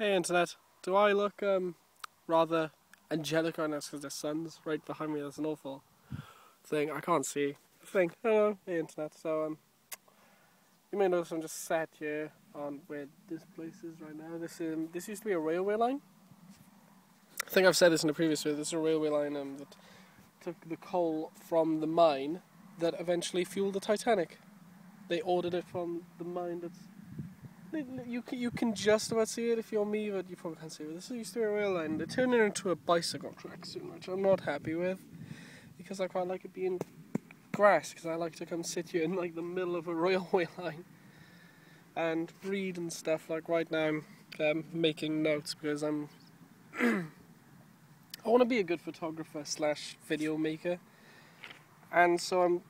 Hey internet, do I look um, rather angelic right now because the sun's right behind me? That's an awful thing. I can't see the thing. Hello, hey internet. So um, you may notice I'm just sat here on where this place is right now. This um, this used to be a railway line. I think I've said this in a previous video. This is a railway line um, that took the coal from the mine that eventually fueled the Titanic. They ordered it from the mine that's you can, you can just about see it if you're me, but you probably can't see it. This used to be a rail line. They turned it into a bicycle track soon, which I'm not happy with because I quite like it being grass. Because I like to come sit here in like the middle of a railway line and read and stuff. Like right now, I'm um, making notes because I'm. I want to be a good photographer slash video maker, and so I'm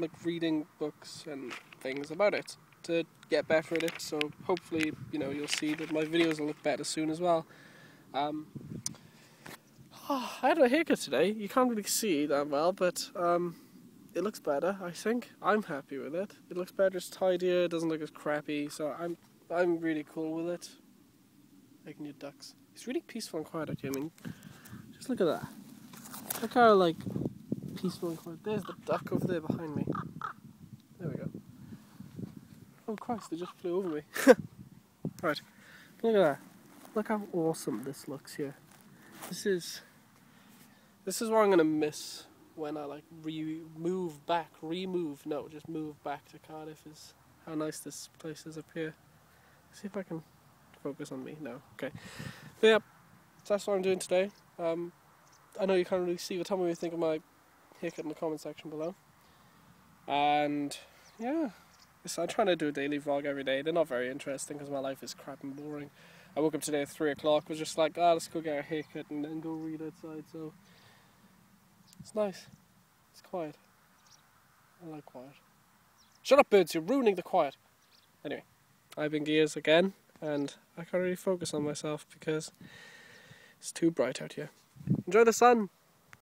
like reading books and things about it to get better at it. So hopefully, you know, you'll see that my videos will look better soon as well. Um, oh, I had a haircut today. You can't really see that well, but um, it looks better. I think I'm happy with it. It looks better. It's tidier. It doesn't look as crappy. So I'm I'm really cool with it. Making your ducks. It's really peaceful and quiet here. I mean, just look at that. Look how like peaceful and quiet. There's the duck over there behind me. There we go. Oh Christ, they just flew over me. right, look at that. Look how awesome this looks here. This is, this is what I'm gonna miss when I like re move back, remove, no, just move back to Cardiff is how nice this place is up here. See if I can focus on me, no, okay. But yeah, that's what I'm doing today. Um, I know you can't really see, but tell me what you think of my haircut in the comment section below. And yeah. So I'm trying to do a daily vlog every day. They're not very interesting because my life is crap and boring. I woke up today at 3 o'clock, was just like, ah, let's go get a haircut and then go read outside, so... It's nice. It's quiet. I like quiet. Shut up, birds, you're ruining the quiet! Anyway, I've been Gears again, and I can't really focus on myself because it's too bright out here. Enjoy the sun!